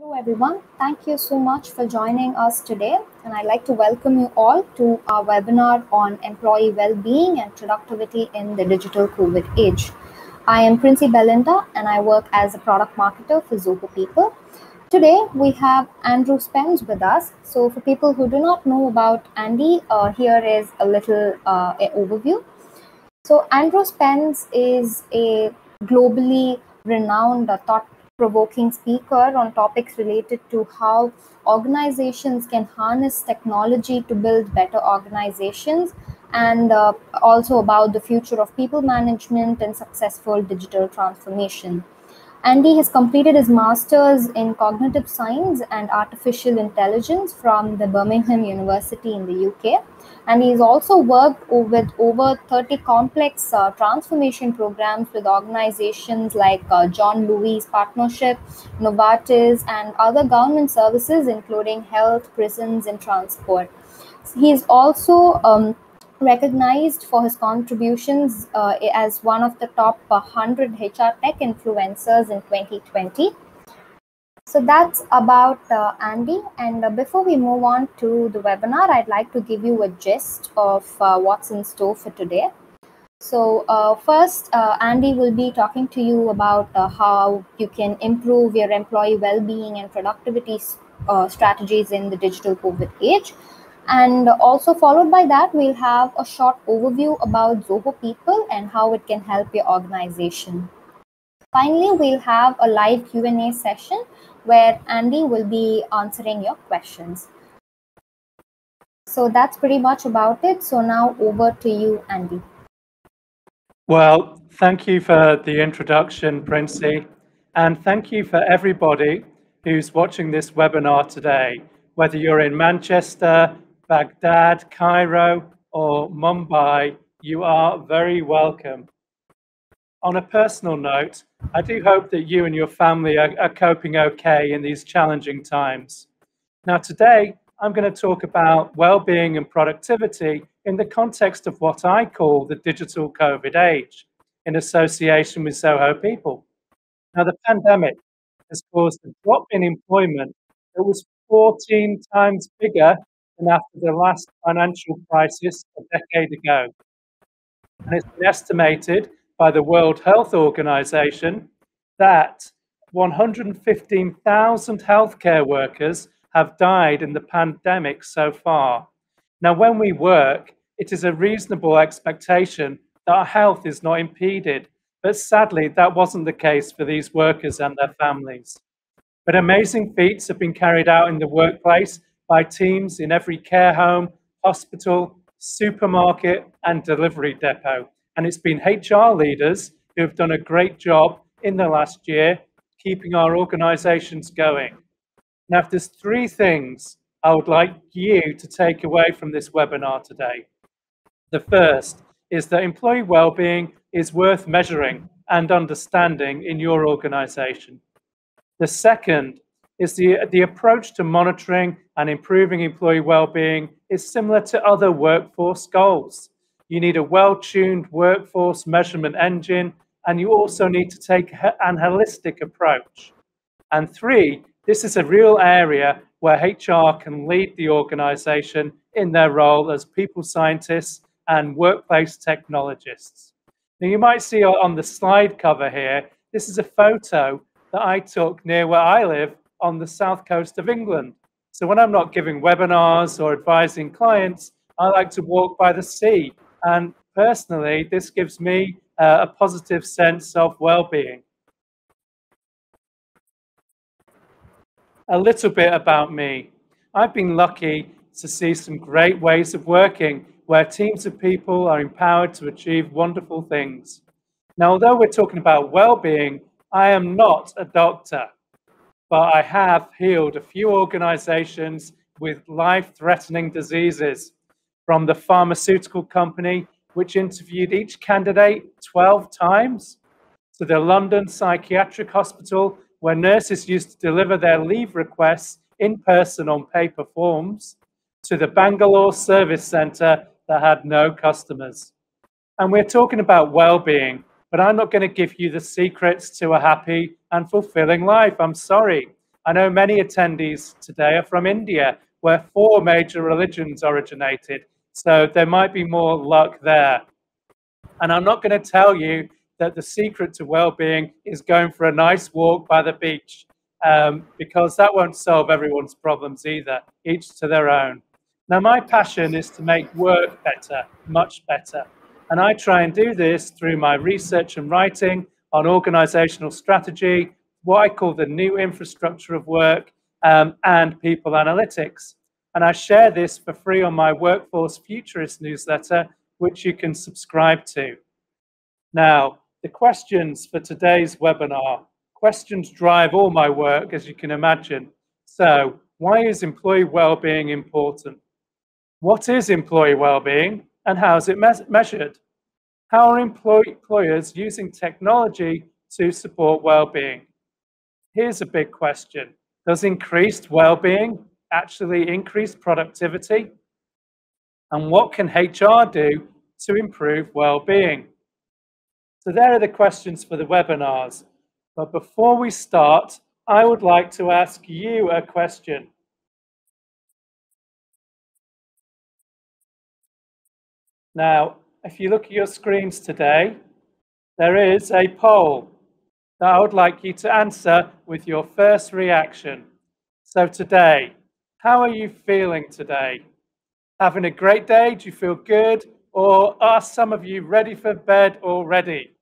Hello, everyone. Thank you so much for joining us today. And I'd like to welcome you all to our webinar on employee well-being and productivity in the digital COVID age. I am Princy Belinda, and I work as a product marketer for Zoho People. Today, we have Andrew Spence with us. So for people who do not know about Andy, uh, here is a little uh, overview. So Andrew Spence is a globally renowned uh, thought provoking speaker on topics related to how organizations can harness technology to build better organizations and uh, also about the future of people management and successful digital transformation. Andy has completed his master's in cognitive science and artificial intelligence from the Birmingham University in the UK. And he's also worked with over 30 complex uh, transformation programs with organizations like uh, John Lewis Partnership, Novartis, and other government services, including health, prisons, and transport. He's also um, recognized for his contributions uh, as one of the top 100 HR tech influencers in 2020. So that's about uh, Andy. And uh, before we move on to the webinar, I'd like to give you a gist of uh, what's in store for today. So uh, first, uh, Andy will be talking to you about how you can improve your employee well-being and productivity strategies in the digital COVID age. And also followed by that, we'll have a short overview about Zoho People and how it can help your organization. Finally, we'll have a live Q&A session where Andy will be answering your questions. So that's pretty much about it. So now over to you, Andy. Well, thank you for the introduction, Princey. And thank you for everybody who's watching this webinar today, whether you're in Manchester, Baghdad, Cairo, or Mumbai, you are very welcome. On a personal note, I do hope that you and your family are, are coping okay in these challenging times. Now, today, I'm going to talk about well-being and productivity in the context of what I call the digital COVID age, in association with Zoho People. Now, the pandemic has caused a drop in employment that was 14 times bigger than after the last financial crisis a decade ago. And it's been estimated by the World Health Organization that 115,000 healthcare workers have died in the pandemic so far. Now, when we work, it is a reasonable expectation that our health is not impeded. But sadly, that wasn't the case for these workers and their families. But amazing feats have been carried out in the workplace by teams in every care home, hospital, supermarket, and delivery depot. And it's been HR leaders who have done a great job in the last year keeping our organizations going. Now, if there's three things I would like you to take away from this webinar today. The first is that employee well-being is worth measuring and understanding in your organization. The second is the, the approach to monitoring and improving employee well-being is similar to other workforce goals. You need a well-tuned workforce measurement engine, and you also need to take an holistic approach. And three, this is a real area where HR can lead the organization in their role as people scientists and workplace technologists. Now, you might see on the slide cover here, this is a photo that I took near where I live on the south coast of England. So when I'm not giving webinars or advising clients, I like to walk by the sea. And personally, this gives me uh, a positive sense of well-being. A little bit about me. I've been lucky to see some great ways of working where teams of people are empowered to achieve wonderful things. Now, although we're talking about well-being, I am not a doctor but I have healed a few organizations with life threatening diseases. From the pharmaceutical company, which interviewed each candidate 12 times, to the London Psychiatric Hospital, where nurses used to deliver their leave requests in person on paper forms, to the Bangalore Service Centre that had no customers. And we're talking about well being, but I'm not going to give you the secrets to a happy and fulfilling life. I'm sorry. I know many attendees today are from India, where four major religions originated. So there might be more luck there. And I'm not going to tell you that the secret to well-being is going for a nice walk by the beach, um, because that won't solve everyone's problems either, each to their own. Now, my passion is to make work better, much better. And I try and do this through my research and writing on organizational strategy, what I call the new infrastructure of work, um, and people analytics. And I share this for free on my Workforce Futurist newsletter, which you can subscribe to. Now, the questions for today's webinar. Questions drive all my work, as you can imagine. So, why is employee well-being important? What is employee well-being and how is it me measured? How are employers using technology to support well-being? Here's a big question. Does increased well-being actually increase productivity? And what can HR do to improve well-being? So there are the questions for the webinars. But before we start, I would like to ask you a question. Now, if you look at your screens today, there is a poll that I would like you to answer with your first reaction. So today, how are you feeling today? Having a great day? Do you feel good? Or are some of you ready for bed already?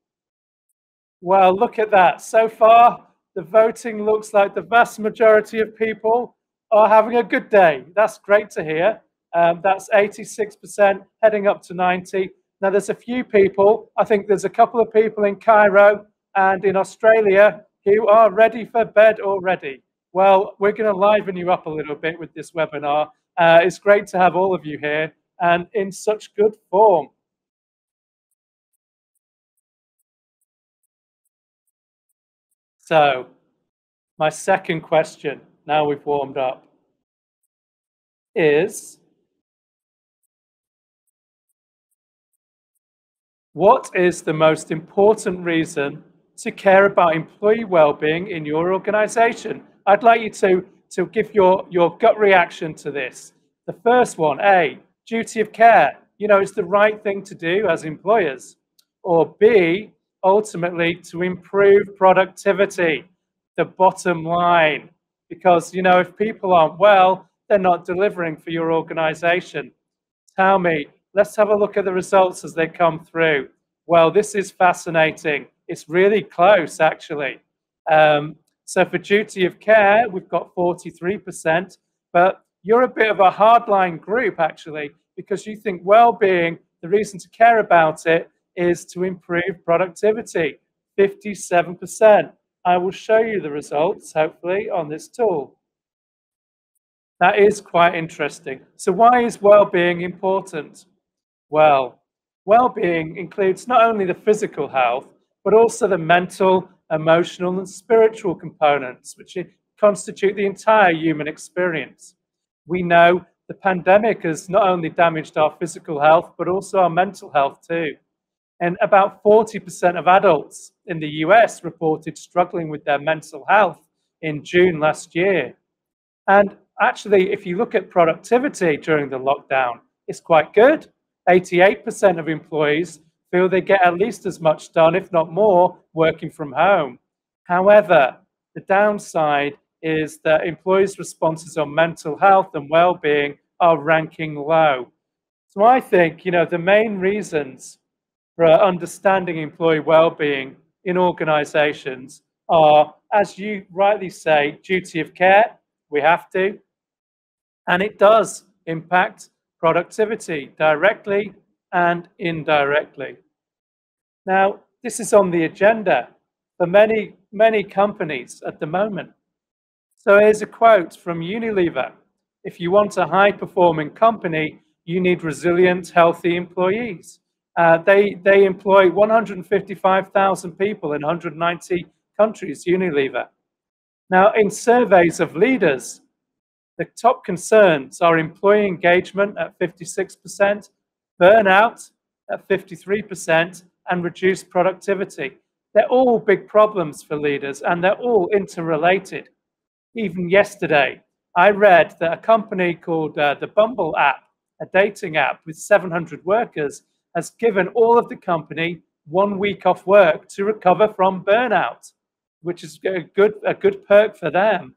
Well, look at that. So far, the voting looks like the vast majority of people are having a good day. That's great to hear. Um, that's 86%, heading up to 90. Now, there's a few people, I think there's a couple of people in Cairo and in Australia who are ready for bed already. Well, we're going to liven you up a little bit with this webinar. Uh, it's great to have all of you here and in such good form. So, my second question, now we've warmed up, is What is the most important reason to care about employee well-being in your organization? I'd like you to, to give your, your gut reaction to this. The first one, A, duty of care. You know, it's the right thing to do as employers. Or B, ultimately to improve productivity, the bottom line. Because, you know, if people aren't well, they're not delivering for your organization. Tell me, let's have a look at the results as they come through. Well, this is fascinating. It's really close, actually. Um, so for duty of care, we've got 43%, but you're a bit of a hardline group, actually, because you think well-being, the reason to care about it is to improve productivity, 57%. I will show you the results, hopefully, on this tool. That is quite interesting. So why is well-being important? Well, well-being includes not only the physical health, but also the mental, emotional, and spiritual components, which constitute the entire human experience. We know the pandemic has not only damaged our physical health, but also our mental health too. And about 40% of adults in the US reported struggling with their mental health in June last year. And actually, if you look at productivity during the lockdown, it's quite good. 88% of employees feel they get at least as much done, if not more, working from home. However, the downside is that employees' responses on mental health and well-being are ranking low. So I think, you know, the main reasons for understanding employee well-being in organizations are, as you rightly say, duty of care, we have to, and it does impact productivity directly and indirectly. Now, this is on the agenda for many, many companies at the moment. So here's a quote from Unilever. If you want a high performing company, you need resilient, healthy employees. Uh, they, they employ 155,000 people in 190 countries, Unilever. Now, in surveys of leaders, the top concerns are employee engagement at 56%, burnout at 53%, and reduced productivity. They're all big problems for leaders and they're all interrelated. even yesterday, I read that a company called uh, the Bumble app, a dating app with 700 workers, has given all of the company one week off work to recover from burnout, which is a good, a good perk for them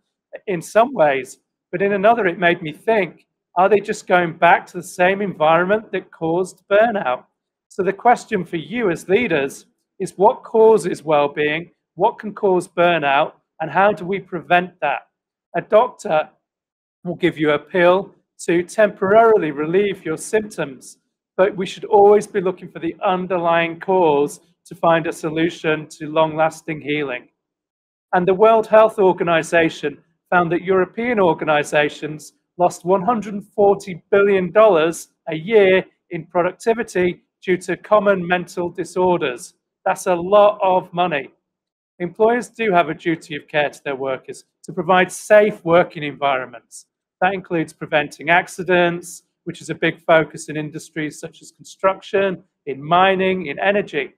in some ways. But in another, it made me think are they just going back to the same environment that caused burnout? So the question for you as leaders is what causes well-being, what can cause burnout, and how do we prevent that? A doctor will give you a pill to temporarily relieve your symptoms, but we should always be looking for the underlying cause to find a solution to long-lasting healing. And the World Health Organization found that European organizations lost $140 billion a year in productivity due to common mental disorders. That's a lot of money. Employers do have a duty of care to their workers to provide safe working environments. That includes preventing accidents, which is a big focus in industries such as construction, in mining, in energy.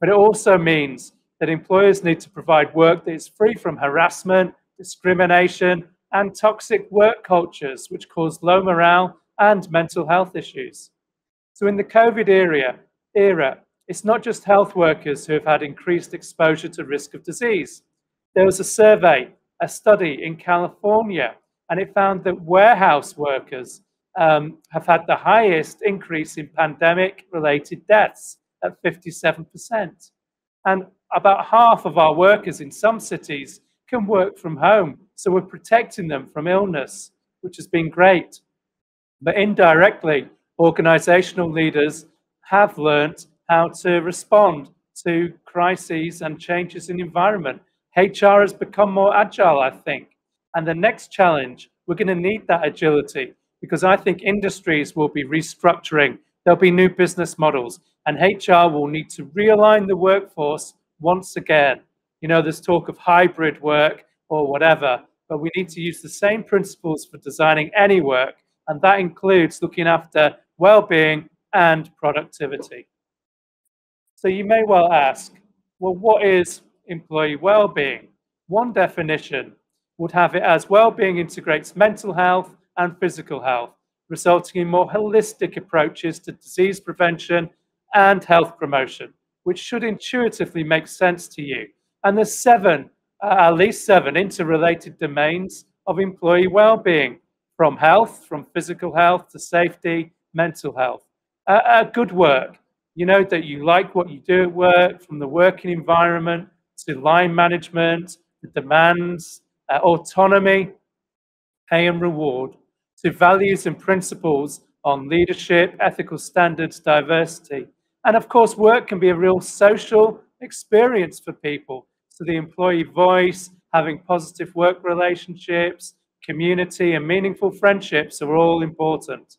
But it also means that employers need to provide work that is free from harassment, discrimination, and toxic work cultures, which cause low morale and mental health issues. So in the COVID era, era, it's not just health workers who have had increased exposure to risk of disease. There was a survey, a study in California, and it found that warehouse workers um, have had the highest increase in pandemic related deaths at 57%. And about half of our workers in some cities can work from home. So we're protecting them from illness, which has been great. But indirectly, organizational leaders have learned how to respond to crises and changes in environment. HR has become more agile, I think. And the next challenge, we're going to need that agility because I think industries will be restructuring. There'll be new business models, and HR will need to realign the workforce once again. You know, there's talk of hybrid work or whatever, but we need to use the same principles for designing any work, and that includes looking after well-being and productivity. So you may well ask, well, what is employee well-being? One definition would have it as well-being integrates mental health and physical health, resulting in more holistic approaches to disease prevention and health promotion, which should intuitively make sense to you. And there's seven, uh, at least seven interrelated domains of employee well-being, from health, from physical health to safety, mental health. Uh, uh, good work, you know that you like what you do at work, from the working environment to line management, the demands, uh, autonomy, pay and reward, to values and principles on leadership, ethical standards, diversity. And of course, work can be a real social experience for people. So the employee voice, having positive work relationships, community, and meaningful friendships are all important.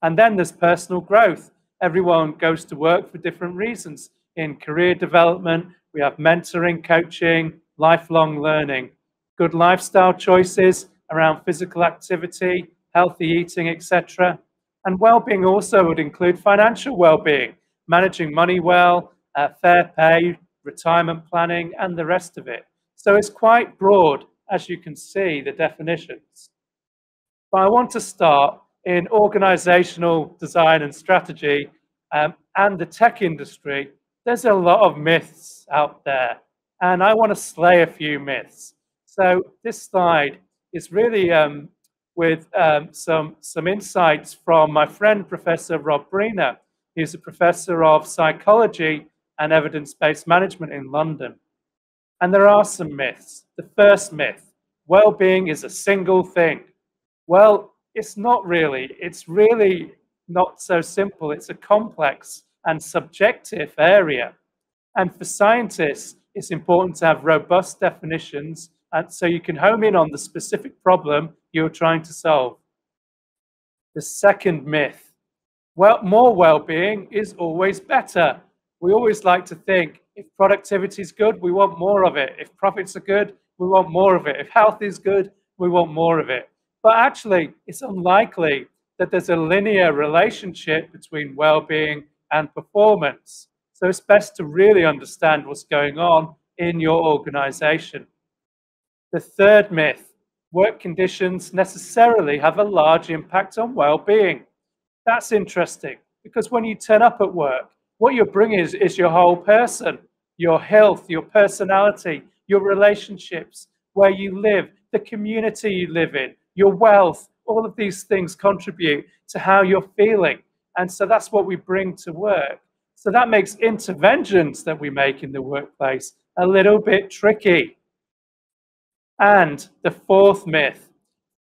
And then there's personal growth. Everyone goes to work for different reasons. In career development, we have mentoring, coaching, lifelong learning, good lifestyle choices around physical activity, healthy eating, etc. And well-being also would include financial well-being, managing money well, uh, fair pay, retirement planning, and the rest of it. So it's quite broad, as you can see, the definitions. But I want to start in organizational design and strategy um, and the tech industry. There's a lot of myths out there, and I want to slay a few myths. So this slide is really um, with um, some, some insights from my friend, Professor Rob Briner. He's a professor of psychology and evidence-based management in London. And there are some myths. The first myth, well-being is a single thing. Well, it's not really. It's really not so simple. It's a complex and subjective area. And for scientists, it's important to have robust definitions and so you can home in on the specific problem you're trying to solve. The second myth, well, more well-being is always better. We always like to think if productivity is good, we want more of it. If profits are good, we want more of it. If health is good, we want more of it. But actually, it's unlikely that there's a linear relationship between well-being and performance. So it's best to really understand what's going on in your organization. The third myth work conditions necessarily have a large impact on well-being. That's interesting because when you turn up at work, what you're bringing is, is your whole person, your health, your personality, your relationships, where you live, the community you live in, your wealth, all of these things contribute to how you're feeling. And so that's what we bring to work. So that makes interventions that we make in the workplace a little bit tricky. And the fourth myth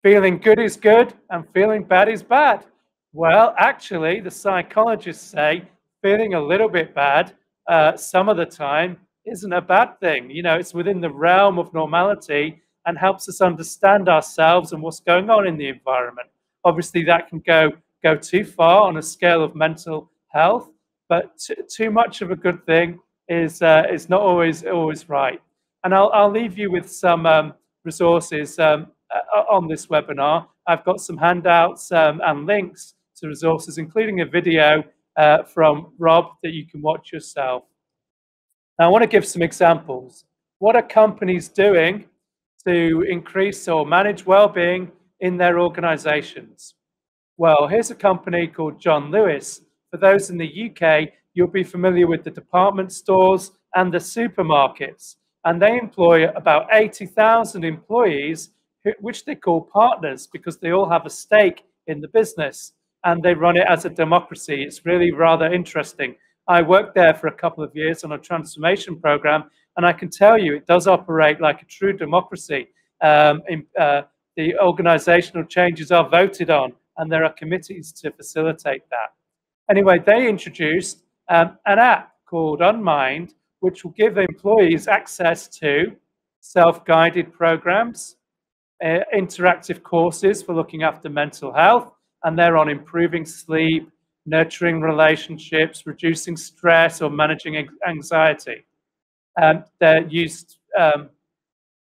feeling good is good and feeling bad is bad. Well, actually, the psychologists say feeling a little bit bad uh, some of the time isn't a bad thing. You know, it's within the realm of normality and helps us understand ourselves and what's going on in the environment. Obviously, that can go go too far on a scale of mental health, but too much of a good thing is uh, is not always always right. And I'll I'll leave you with some um, resources um, uh, on this webinar. I've got some handouts um, and links to resources, including a video uh, from Rob that you can watch yourself. Now, I want to give some examples. What are companies doing to increase or manage well-being in their organizations? Well, here's a company called John Lewis. For those in the UK, you'll be familiar with the department stores and the supermarkets. And they employ about 80,000 employees, which they call partners because they all have a stake in the business and they run it as a democracy. It's really rather interesting. I worked there for a couple of years on a transformation program, and I can tell you it does operate like a true democracy. Um, in, uh, the organizational changes are voted on, and there are committees to facilitate that. Anyway, they introduced um, an app called Unmind, which will give employees access to self-guided programs, uh, interactive courses for looking after mental health, and they're on improving sleep, nurturing relationships, reducing stress, or managing anxiety. Um, they're used um,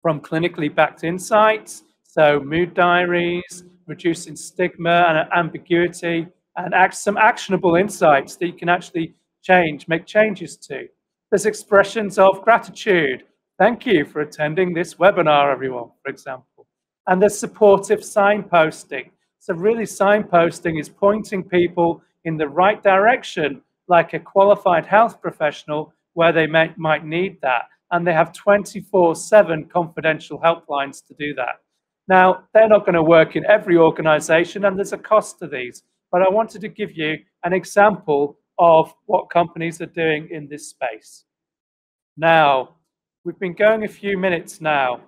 from clinically backed insights, so mood diaries, reducing stigma and ambiguity, and act some actionable insights that you can actually change, make changes to. There's expressions of gratitude. Thank you for attending this webinar, everyone, for example. And there's supportive signposting. So really signposting is pointing people in the right direction, like a qualified health professional where they may, might need that. And they have 24-7 confidential helplines to do that. Now, they're not going to work in every organization and there's a cost to these, but I wanted to give you an example of what companies are doing in this space. Now, we've been going a few minutes now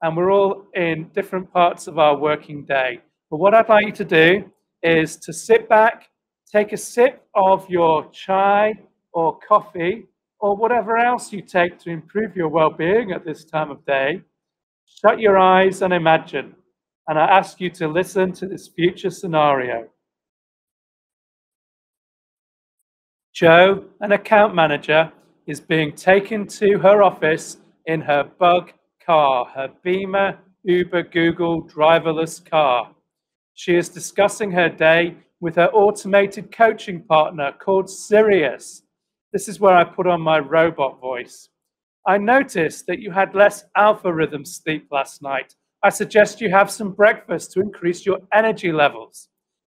and we're all in different parts of our working day. But what I'd like you to do is to sit back, take a sip of your chai or coffee or whatever else you take to improve your well-being at this time of day. Shut your eyes and imagine. And I ask you to listen to this future scenario. Joe, an account manager, is being taken to her office in her bug car, her Beamer Uber Google driverless car. She is discussing her day with her automated coaching partner called Sirius. This is where I put on my robot voice. I noticed that you had less alpha rhythm sleep last night. I suggest you have some breakfast to increase your energy levels.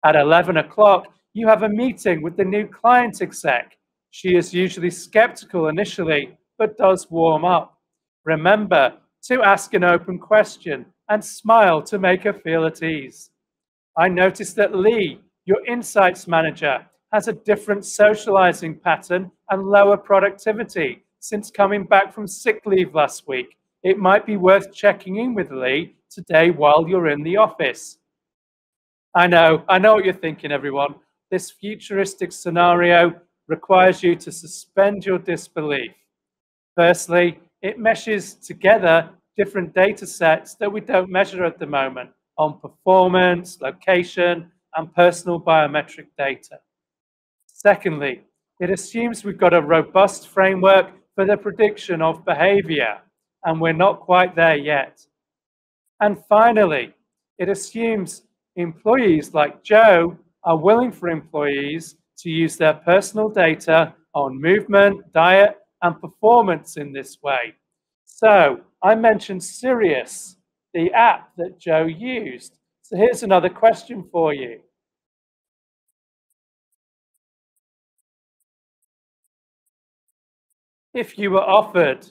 At 11 o'clock, you have a meeting with the new client exec. She is usually skeptical initially, but does warm up. Remember to ask an open question and smile to make her feel at ease. I noticed that Lee, your insights manager, has a different socializing pattern and lower productivity since coming back from sick leave last week. It might be worth checking in with Lee today while you're in the office. I know, I know what you're thinking, everyone. This futuristic scenario requires you to suspend your disbelief. Firstly, it meshes together different data sets that we don't measure at the moment on performance, location, and personal biometric data. Secondly, it assumes we've got a robust framework for the prediction of behavior, and we're not quite there yet. And finally, it assumes employees like Joe are willing for employees to use their personal data on movement, diet, and performance in this way. So I mentioned Sirius the app that Joe used. So here's another question for you. If you were offered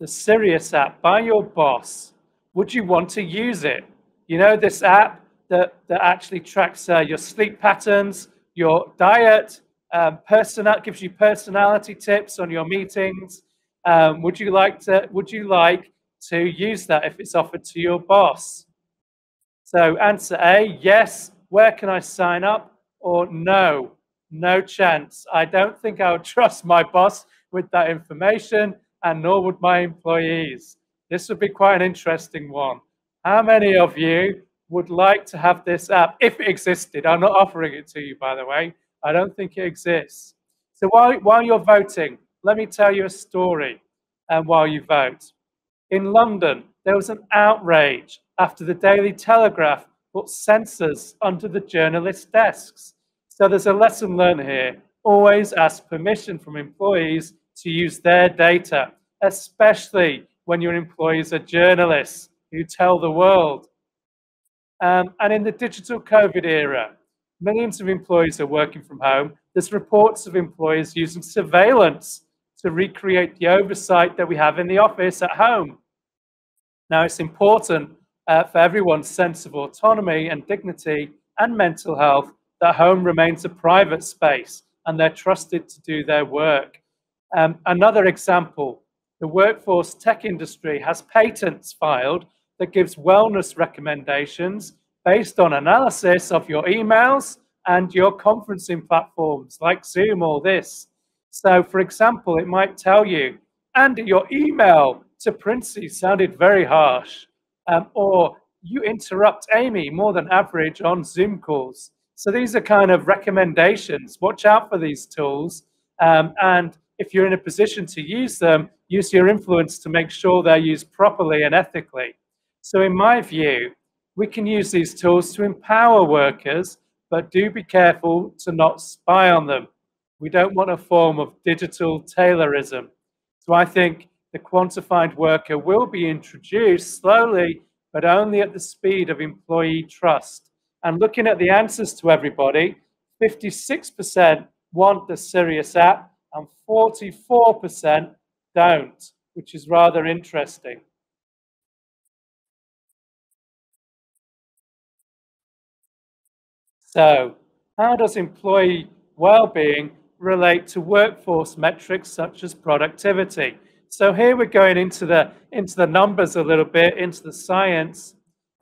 the Sirius app by your boss, would you want to use it? You know, this app that, that actually tracks uh, your sleep patterns, your diet, um, personal, gives you personality tips on your meetings. Um, would you like to? Would you like to use that if it's offered to your boss? So answer A, yes. Where can I sign up? Or no, no chance. I don't think I would trust my boss with that information, and nor would my employees. This would be quite an interesting one. How many of you would like to have this app if it existed? I'm not offering it to you, by the way. I don't think it exists. So while, while you're voting, let me tell you a story and um, while you vote. In London, there was an outrage after the Daily Telegraph put sensors under the journalists' desks. So there's a lesson learned here. Always ask permission from employees to use their data, especially when your employees are journalists who tell the world. Um, and in the digital COVID era, millions of employees are working from home. There's reports of employers using surveillance to recreate the oversight that we have in the office at home. Now, it's important uh, for everyone's sense of autonomy and dignity and mental health that home remains a private space and they're trusted to do their work. Um, another example, the workforce tech industry has patents filed that gives wellness recommendations based on analysis of your emails and your conferencing platforms like Zoom or this. So, for example, it might tell you, Andy, your email to Princey sounded very harsh, um, or you interrupt Amy more than average on Zoom calls. So, these are kind of recommendations. Watch out for these tools. Um, and if you're in a position to use them, use your influence to make sure they're used properly and ethically. So, in my view, we can use these tools to empower workers, but do be careful to not spy on them. We don't want a form of digital Taylorism. So I think the quantified worker will be introduced slowly, but only at the speed of employee trust. And looking at the answers to everybody, 56% want the Sirius app and 44% don't, which is rather interesting. So, how does employee well-being relate to workforce metrics such as productivity? So here we're going into the into the numbers a little bit, into the science.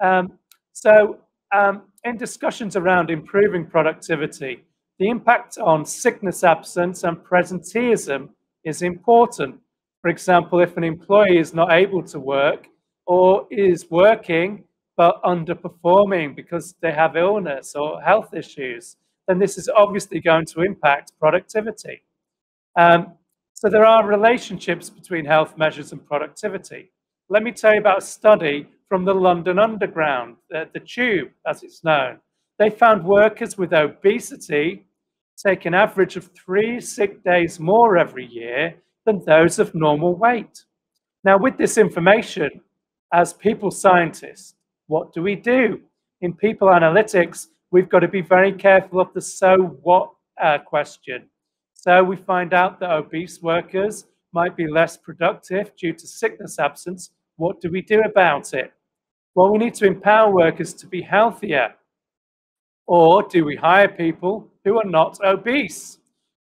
Um, so um, in discussions around improving productivity, the impact on sickness absence and presenteeism is important. For example, if an employee is not able to work or is working but underperforming because they have illness or health issues, then this is obviously going to impact productivity. Um, so there are relationships between health measures and productivity. Let me tell you about a study from the London Underground, the, the Tube as it's known. They found workers with obesity take an average of three sick days more every year than those of normal weight. Now, with this information, as people scientists, what do we do? In people analytics, we've got to be very careful of the so what uh, question. So we find out that obese workers might be less productive due to sickness absence. What do we do about it? Well, we need to empower workers to be healthier. Or do we hire people who are not obese?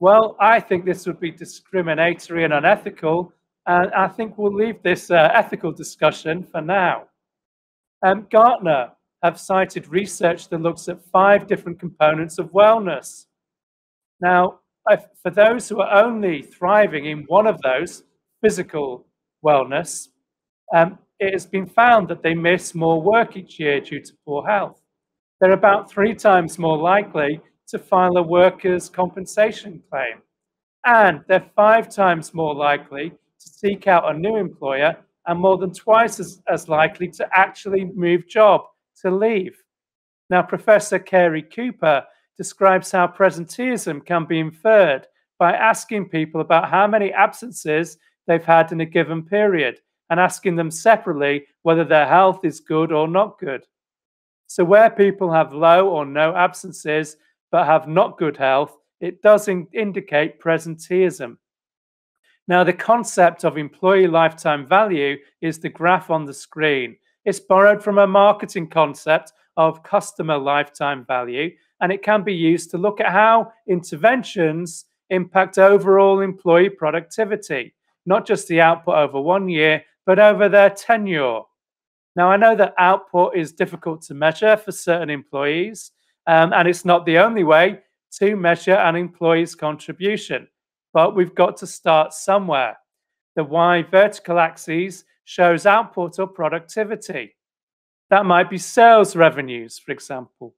Well, I think this would be discriminatory and unethical. And I think we'll leave this uh, ethical discussion for now. Um, Gartner have cited research that looks at five different components of wellness. Now, for those who are only thriving in one of those, physical wellness, um, it has been found that they miss more work each year due to poor health. They're about three times more likely to file a workers' compensation claim. And they're five times more likely to seek out a new employer and more than twice as, as likely to actually move job, to leave. Now, Professor Cary Cooper describes how presenteeism can be inferred by asking people about how many absences they've had in a given period. and asking them separately whether their health is good or not good. So, where people have low or no absences but have not good health, it does in indicate presenteeism. Now, the concept of employee lifetime value is the graph on the screen. It's borrowed from a marketing concept of customer lifetime value, and it can be used to look at how interventions impact overall employee productivity, not just the output over one year, but over their tenure. Now, I know that output is difficult to measure for certain employees, um, and it's not the only way to measure an employee's contribution, but we've got to start somewhere. The Y vertical axis shows output or productivity. That might be sales revenues, for example.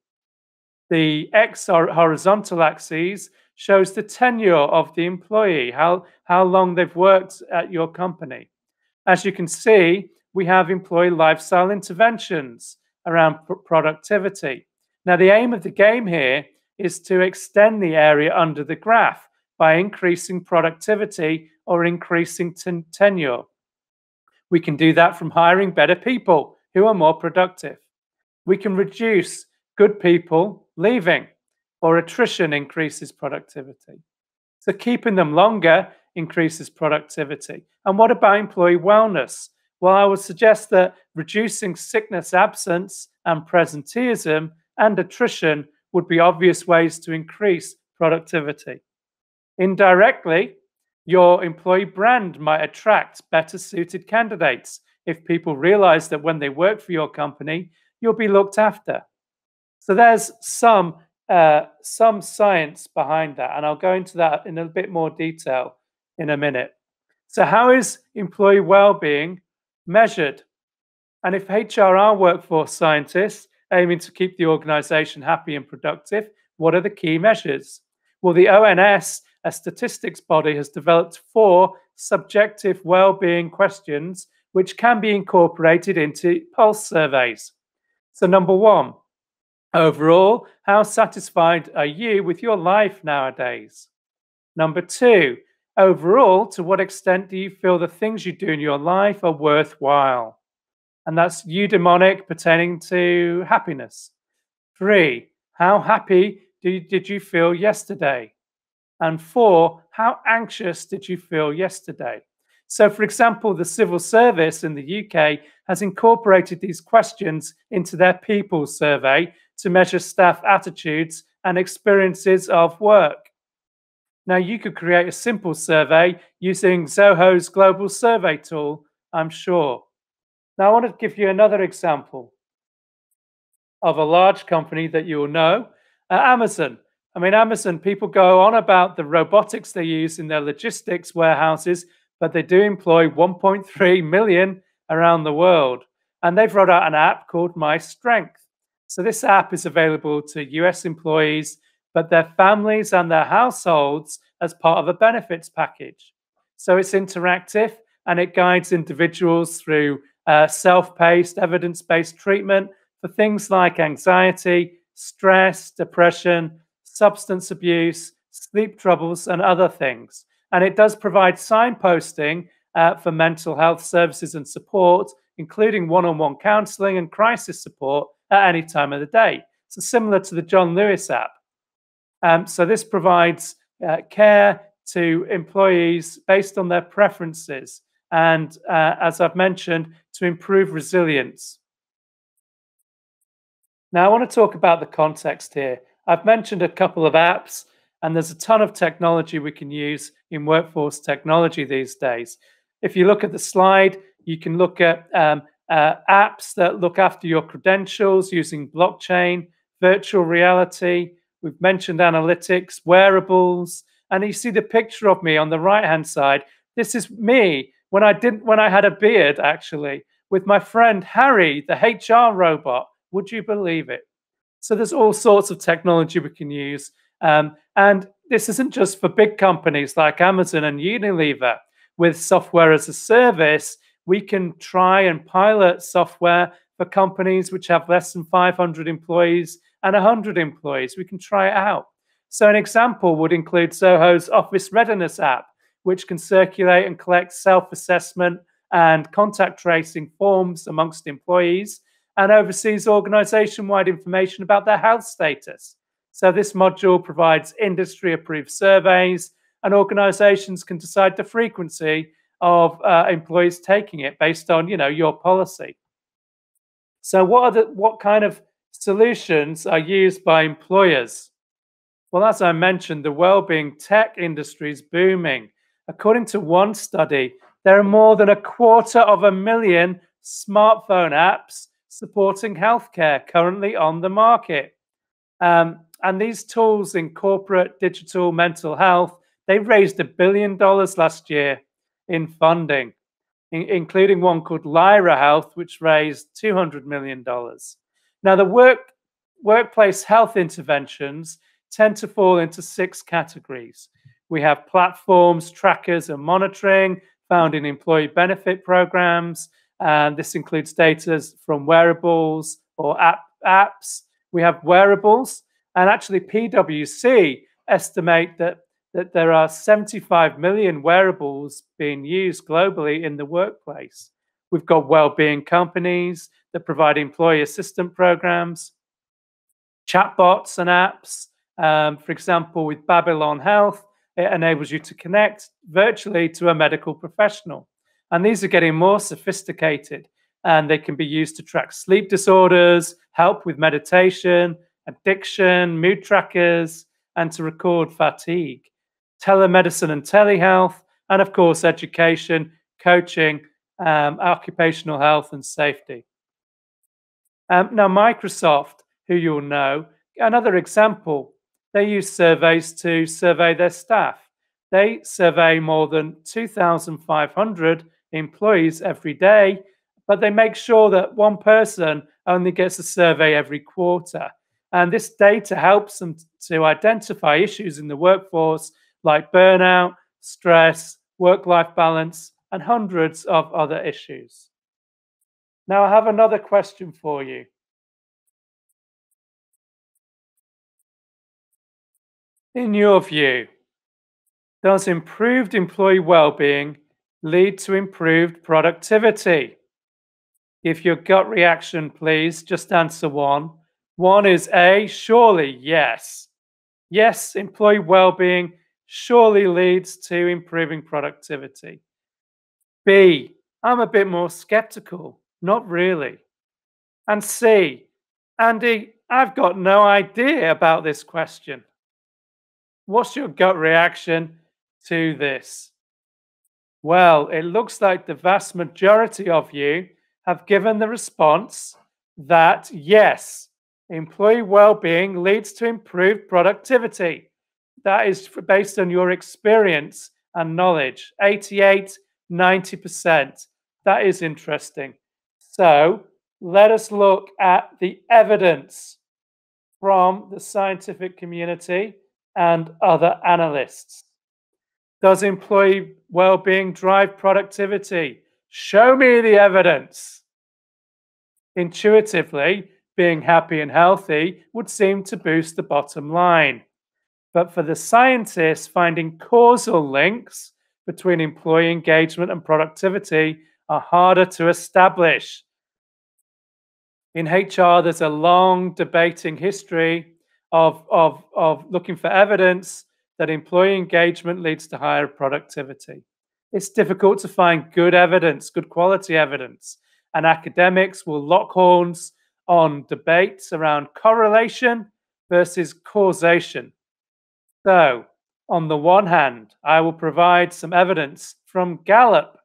The X horizontal axis shows the tenure of the employee, how, how long they've worked at your company. As you can see, we have employee lifestyle interventions around productivity. Now, the aim of the game here is to extend the area under the graph by increasing productivity or increasing ten tenure. We can do that from hiring better people who are more productive. We can reduce good people leaving or attrition increases productivity. So keeping them longer increases productivity. And what about employee wellness? Well, I would suggest that reducing sickness absence and presenteeism and attrition would be obvious ways to increase productivity. Indirectly, your employee brand might attract better suited candidates if people realize that when they work for your company, you'll be looked after. So there's some uh, some science behind that, and I'll go into that in a bit more detail in a minute. So, how is employee well-being measured? And if HR are workforce scientists aiming to keep the organization happy and productive, what are the key measures? Well, the ONS, a statistics body, has developed four subjective well-being questions which can be incorporated into pulse surveys. So, number one, Overall, how satisfied are you with your life nowadays? Number two, overall, to what extent do you feel the things you do in your life are worthwhile? And that's eudaimonic pertaining to happiness. Three, how happy did you feel yesterday? And four, how anxious did you feel yesterday? So, for example, the civil service in the UK has incorporated these questions into their people survey to measure staff attitudes and experiences of work. Now, you could create a simple survey using Zoho's global survey tool, I'm sure. Now, I want to give you another example of a large company that you will know uh, Amazon. I mean, Amazon, people go on about the robotics they use in their logistics warehouses but they do employ 1.3 million around the world. And they've rolled out an app called My Strength. So this app is available to US employees, but their families and their households as part of a benefits package. So it's interactive and it guides individuals through uh, self paced, evidence based treatment for things like anxiety, stress, depression, substance abuse, sleep troubles, and other things. And it does provide signposting uh, for mental health services and support, including one on one counseling and crisis support at any time of the day. So, similar to the John Lewis app. Um, so, this provides uh, care to employees based on their preferences and, uh, as I've mentioned, to improve resilience. Now, I want to talk about the context here. I've mentioned a couple of apps and there's a ton of technology we can use in workforce technology these days. If you look at the slide, you can look at um, uh, apps that look after your credentials using blockchain, virtual reality. We've mentioned analytics, wearables, and you see the picture of me on the right hand side. This is me when I didn't when I had a beard actually with my friend Harry, the HR robot. Would you believe it? So there's all sorts of technology we can use um, and this isn't just for big companies like Amazon and Unilever. With software as a service, we can try and pilot software for companies which have less than 500 employees and 100 employees. We can try it out. So, an example would include Zoho's Office Readiness app, which can circulate and collect self assessment and contact tracing forms amongst employees and oversees organization wide information about their health status. So, this module provides industry approved surveys, and organizations can decide the frequency of uh, employees taking it based on you know your policy. So, what are the what kind of solutions are used by employers? Well, as I mentioned, the well-being tech industry is booming. According to one study, there are more than a quarter of a million smartphone apps supporting healthcare currently on the market. Um, and these tools incorporate digital mental health. They raised a billion dollars last year in funding, in, including one called Lyra Health, which raised $200 million. Now, the work, workplace health interventions tend to fall into six categories. We have platforms, trackers, and monitoring found in employee benefit programs. And this includes data from wearables or app, apps. We have wearables, and actually, PwC estimate that, that there are 75 million wearables being used globally in the workplace. We've got well-being companies that provide employee assistant programs, chatbots and apps. Um, for example, with Babylon Health, it enables you to connect virtually to a medical professional. And these are getting more sophisticated and they can be used to track sleep disorders, help with meditation, addiction, mood trackers, and to record fatigue, telemedicine and telehealth, and of course, education, coaching, um, occupational health, and safety. Um, now, Microsoft, who you'll know, another example, they use surveys to survey their staff. They survey more than 2,500 employees every day, but they make sure that one person only gets a survey every quarter. And this data helps them to identify issues in the workforce like burnout, stress, work life balance, and hundreds of other issues. Now, I have another question for you. In your view, does improved employee well-being lead to improved productivity? If your gut reaction, please just answer one. One is A, surely yes. Yes, employee well-being surely leads to improving productivity. B, I'm a bit more skeptical. Not really. And C, Andy, I've got no idea about this question. What's your gut reaction to this? Well, it looks like the vast majority of you have given the response that yes, employee well-being leads to improved productivity. That is based on your experience and knowledge. 88, 90%. That is interesting. So let us look at the evidence from the scientific community and other analysts. Does employee well-being drive productivity? Show me the evidence. Intuitively, being happy and healthy would seem to boost the bottom line. But for the scientists, finding causal links between employee engagement and productivity are harder to establish. In HR, there's a long debating history of, of, of looking for evidence that employee engagement leads to higher productivity. It's difficult to find good evidence, good quality evidence, and academics will lock horns on debates around correlation versus causation. So, on the one hand, I will provide some evidence from Gallup.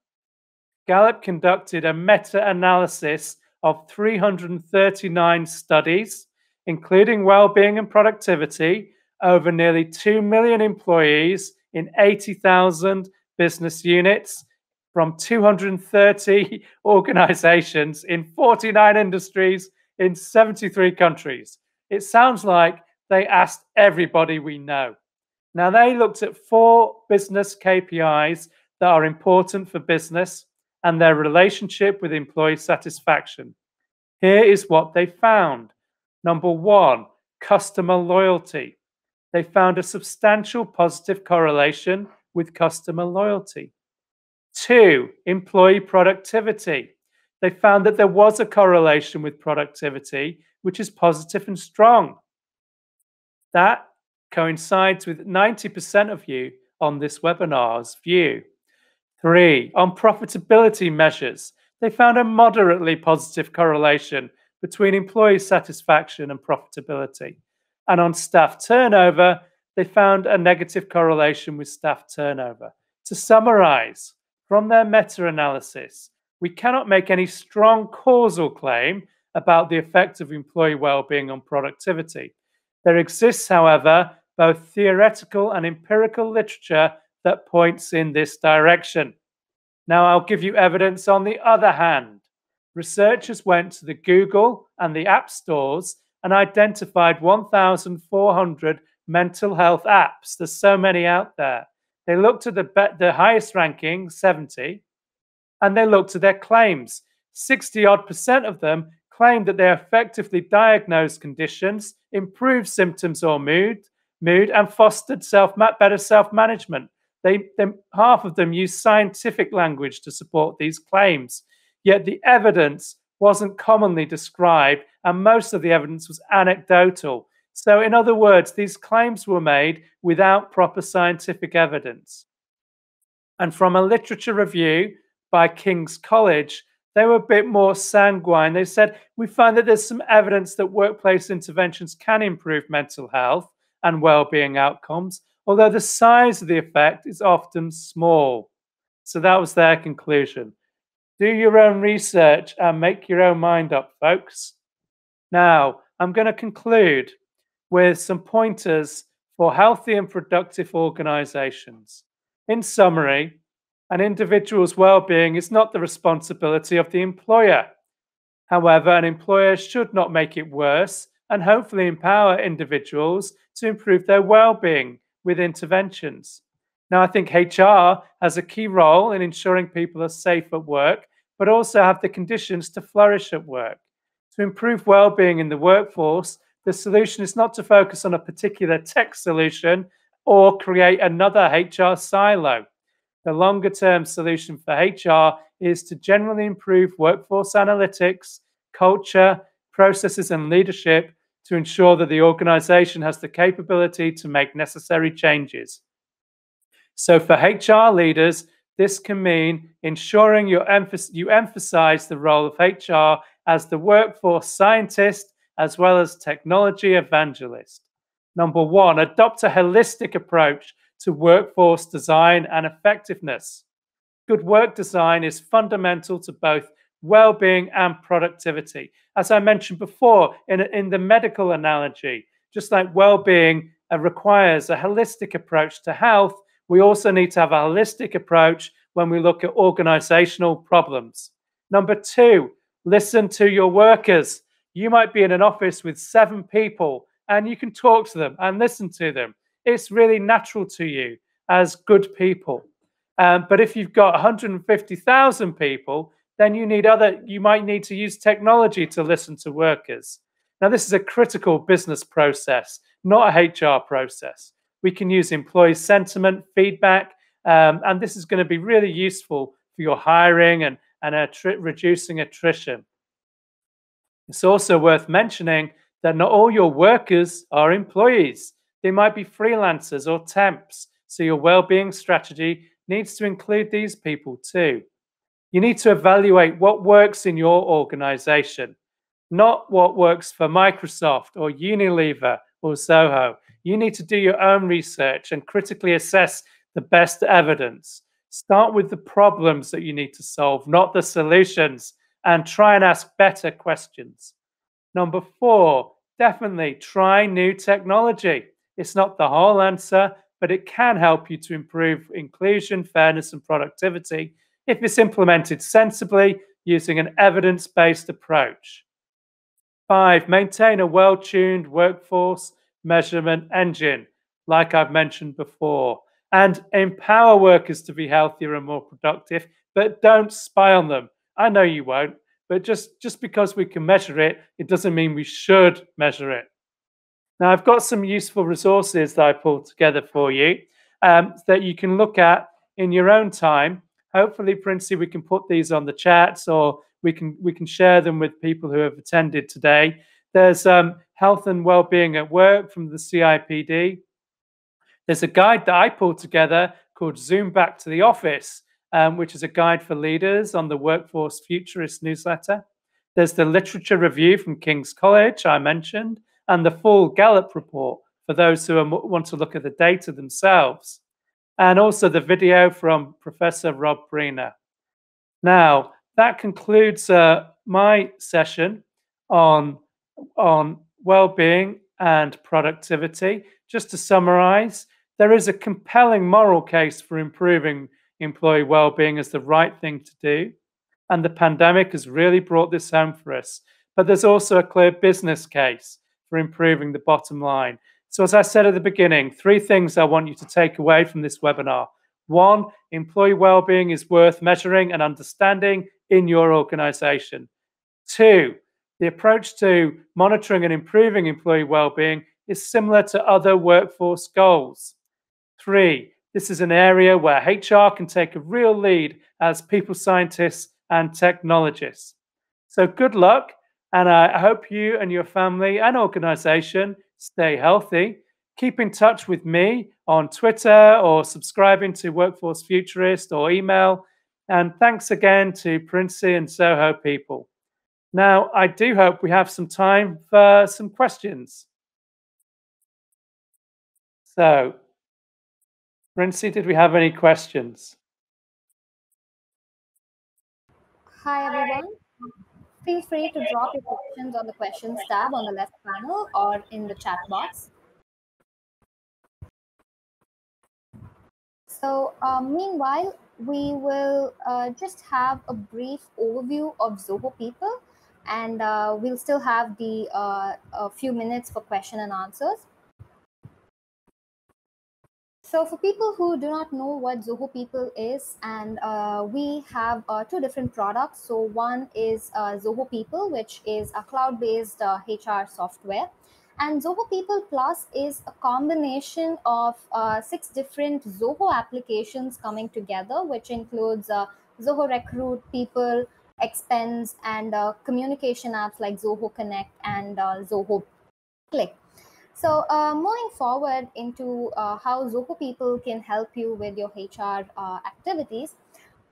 Gallup conducted a meta analysis of 339 studies, including well-being and productivity, over nearly 2 million employees in 80,000 business units from 230 organizations in 49 industries in 73 countries. It sounds like they asked everybody we know. Now, they looked at four business KPIs that are important for business and their relationship with employee satisfaction. Here is what they found. Number one, customer loyalty. They found a substantial positive correlation with customer loyalty. Two, employee productivity. They found that there was a correlation with productivity, which is positive and strong. That coincides with 90% of you on this webinar's view. Three, on profitability measures, they found a moderately positive correlation between employee satisfaction and profitability. And on staff turnover, they found a negative correlation with staff turnover. To summarize, from their meta analysis, we cannot make any strong causal claim about the effect of employee well-being on productivity. There exists, however, both theoretical and empirical literature that points in this direction. Now, I'll give you evidence on the other hand. Researchers went to the Google and the App Stores and identified 1,400 mental health apps. There's so many out there. They looked at the, the highest ranking, 70, and they looked at their claims. 60 odd percent of them claimed that they effectively diagnosed conditions, improved symptoms or mood, mood and fostered self better self management. They, they, half of them use scientific language to support these claims, yet the evidence wasn't commonly described, and most of the evidence was anecdotal. So, in other words, these claims were made without proper scientific evidence. And from a literature review by King's College, they were a bit more sanguine. They said, We find that there's some evidence that workplace interventions can improve mental health and well-being outcomes, although the size of the effect is often small. So that was their conclusion. Do your own research and make your own mind up, folks. Now, I'm going to conclude with some pointers for healthy and productive organizations. In summary, an individual's well being is not the responsibility of the employer. However, an employer should not make it worse and hopefully empower individuals to improve their well being with interventions. Now, I think HR has a key role in ensuring people are safe at work, but also have the conditions to flourish at work. To improve well being in the workforce, the solution is not to focus on a particular tech solution or create another HR silo. The longer term solution for HR is to generally improve workforce analytics, culture, processes, and leadership to ensure that the organization has the capability to make necessary changes. So, for HR leaders, this can mean ensuring you emphasize the role of HR as the workforce scientist as well as technology evangelist. Number one, adopt a holistic approach to workforce design and effectiveness. Good work design is fundamental to both well being and productivity. As I mentioned before, in, in the medical analogy, just like well being uh, requires a holistic approach to health, we also need to have a holistic approach when we look at organizational problems. Number two, listen to your workers. You might be in an office with seven people and you can talk to them and listen to them. It's really natural to you as good people. Um, but if you've got 150,000 people, then you need other, you might need to use technology to listen to workers. Now, this is a critical business process, not a HR process. We can use employee sentiment, feedback, um, and this is going to be really useful for your hiring and, and attri- reducing attrition. It's also worth mentioning that not all your workers are employees. They might be freelancers or temps. So your well-being strategy needs to include these people too. You need to evaluate what works in your organization, not what works for Microsoft or Unilever or Zoho. You need to do your own research and critically assess the best evidence. Start with the problems that you need to solve, not the solutions and try and ask better questions. Number four, definitely try new technology. It's not the whole answer, but it can help you to improve inclusion, fairness, and productivity if it's implemented sensibly using an evidence based approach. Five, maintain a well tuned workforce measurement engine, like I've mentioned before, and empower workers to be healthier and more productive, but don't spy on them. I know you won't, but just, just because we can measure it, it doesn't mean we should measure it. Now, I've got some useful resources that I pulled together for you um, that you can look at in your own time. hopefully, Princey, we can put these on the chats or we can we can share them with people who have attended today. There's um, health and well-being at work from the CIPD. There's a guide that I pulled together called Zoom Back to the Office, um, which is a guide for leaders on the Workforce Futurist newsletter. There's the literature review from King's College I mentioned, and the full Gallup report for those who want to look at the data themselves, and also the video from Professor Rob Briner. Now, that concludes uh, my session on, on well-being and productivity. Just to summarize, there is a compelling moral case for improving employee well-being as the right thing to do. And the pandemic has really brought this home for us. But there's also a clear business case for improving the bottom line. So, as I said at the beginning, three things I want you to take away from this webinar. One, employee well-being is worth measuring and understanding in your organization. Two, the approach to monitoring and improving employee well-being is similar to other workforce goals. Three, this is an area where HR can take a real lead as people scientists and technologists. So good luck, and I hope you and your family and organization stay healthy. Keep in touch with me on Twitter or subscribing to Workforce Futurist or email. And thanks again to Princey and Zoho people. Now, I do hope we have some time for some questions. So, Princey, did we have any questions? Hi, everyone. Feel free to drop your questions on the questions tab on the left panel or in the chat box. So uh, meanwhile, we will uh, just have a brief overview of Zoho people and uh, we'll still have the uh, a few minutes for question and answers. So for people who do not know what Zoho People is, and uh, we have uh, two different products. So one is uh, Zoho People, which is a cloud-based HR uh, software. And Zoho People Plus is a combination of six different Zoho applications coming together, which includes Zoho Recruit, People, Expense, and communication apps like Zoho Connect and Zoho Cliq. So uh, moving forward into uh, how Zoho people can help you with your HR uh, activities,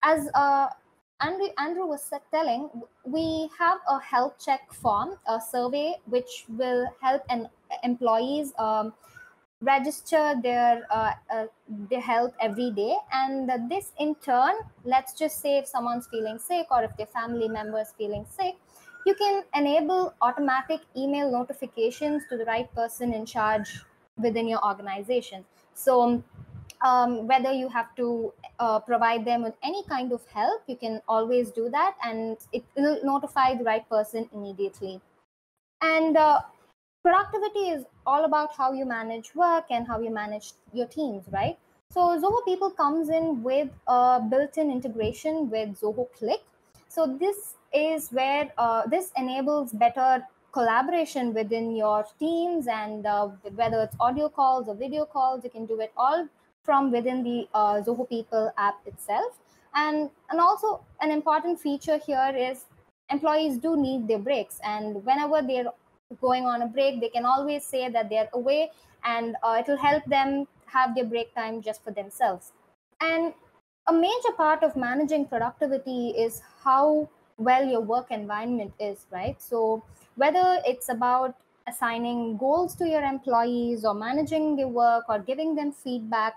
as uh, Andrew, Andrew was telling, we have a health check form, a survey which will help an employees um, register their uh, uh, their health every day, and this in turn, let's just say if someone's feeling sick or if their family members feeling sick, you can enable automatic email notifications to the right person in charge within your organization. So um, whether you have to uh, provide them with any kind of help, you can always do that and it will notify the right person immediately. And uh, productivity is all about how you manage work and how you manage your teams, right? So Zoho People comes in with a built-in integration with Zoho Cliq. So this is where uh, this enables better collaboration within your teams and uh, whether it's audio calls or video calls you can do it all from within the uh, zoho people app itself and and also an important feature here is employees do need their breaks and whenever they're going on a break they can always say that they're away and uh, it will help them have their break time just for themselves and a major part of managing productivity is how well your work environment is, right? So whether it's about assigning goals to your employees or managing their work or giving them feedback,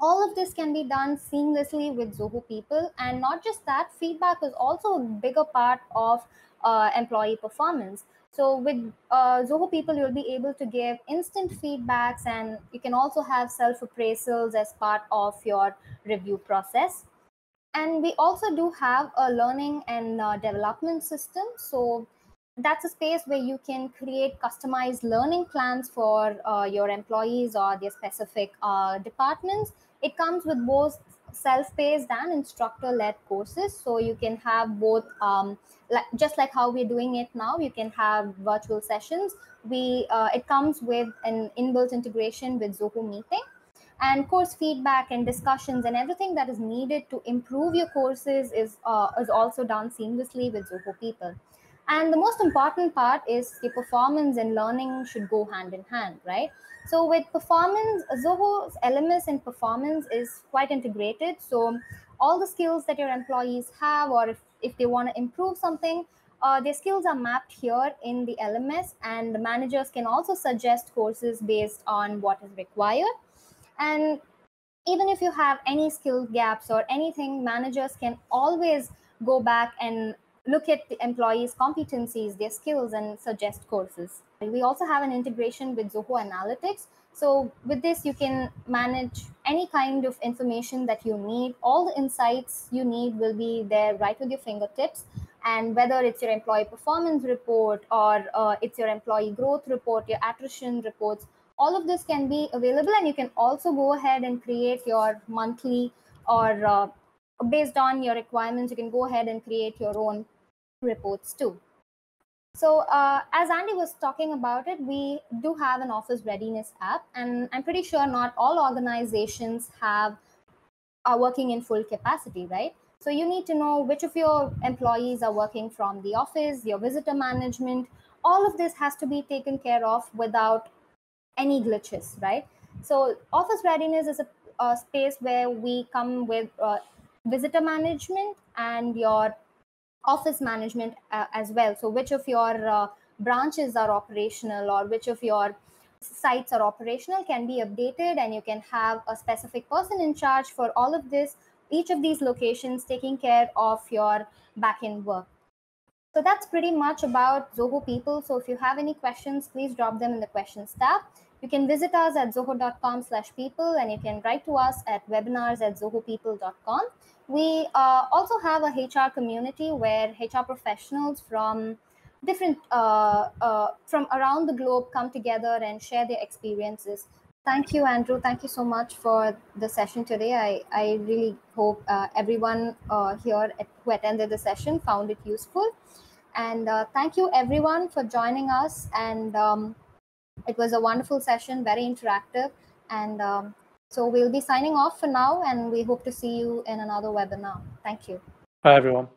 all of this can be done seamlessly with Zoho People. And not just that, feedback is also a bigger part of uh, employee performance. So with uh, Zoho People, you'll be able to give instant feedbacks and you can also have self-appraisals as part of your review process. And we also do have a learning and uh, development system. So that's a space where you can create customized learning plans for uh, your employees or their specific uh, departments. It comes with both self-paced and instructor-led courses. So you can have both um, like, just like how we're doing it now you can have virtual sessions. We uh, it comes with an inbuilt integration with zoho meeting. And course feedback and discussions and everything that is needed to improve your courses is uh, is also done seamlessly with Zoho people. And the most important part is the performance and learning should go hand in hand, right? So with performance, Zoho's LMS and performance is quite integrated. So all the skills that your employees have, or if, if they want to improve something, uh, their skills are mapped here in the LMS, and the managers can also suggest courses based on what is required. And even if you have any skill gaps or anything, managers can always go back and look at the employees' competencies, their skills, and suggest courses. We also have an integration with Zoho Analytics. So, with this, you can manage any kind of information that you need. All the insights you need will be there right with your fingertips. And whether it's your employee performance report or uh, it's your employee growth report, your attrition reports, all of this can be available. And you can also go ahead and create your monthly or uh, based on your requirements, you can go ahead and create your own reports too. So uh, as Andy was talking about it, we do have an office readiness app, and I'm pretty sure not all organizations have are working in full capacity, right? So you need to know which of your employees are working from the office, your visitor management. All of this has to be taken care of without any glitches, right? So office readiness is a, a space where we come with uh, visitor management and your office management uh, as well. So, which of your uh, branches are operational or which of your sites are operational can be updated, and you can have a specific person in charge for all of this, each of these locations taking care of your back backend work. So that's pretty much about Zoho People. So if you have any questions, please drop them in the questions tab. You can visit us at zoho.com slash people and you can write to us at webinars at zohopeople.com. We uh, also have a HR community where HR professionals from different uh, uh, from around the globe come together and share their experiences. Thank you, Andrew. Thank you so much for the session today. I, I really hope uh, everyone uh, here at, who attended the session found it useful. And uh, thank you, everyone, for joining us. And um, it was a wonderful session, very interactive. And um, so we'll be signing off for now, and we hope to see you in another webinar. Thank you. Bye, everyone.